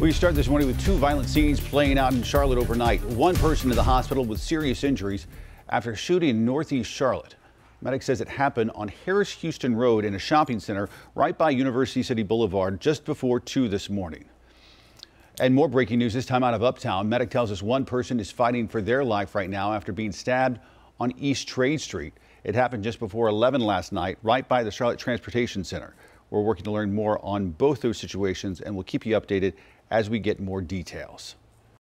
We start this morning with two violent scenes playing out in Charlotte overnight. One person in the hospital with serious injuries after shooting in northeast Charlotte. Medic says it happened on Harris Houston Road in a shopping center right by University City Boulevard just before 2 this morning. And more breaking news this time out of Uptown. Medic tells us one person is fighting for their life right now after being stabbed on East Trade Street. It happened just before 11 last night right by the Charlotte Transportation Center. We're working to learn more on both those situations and we'll keep you updated as we get more details.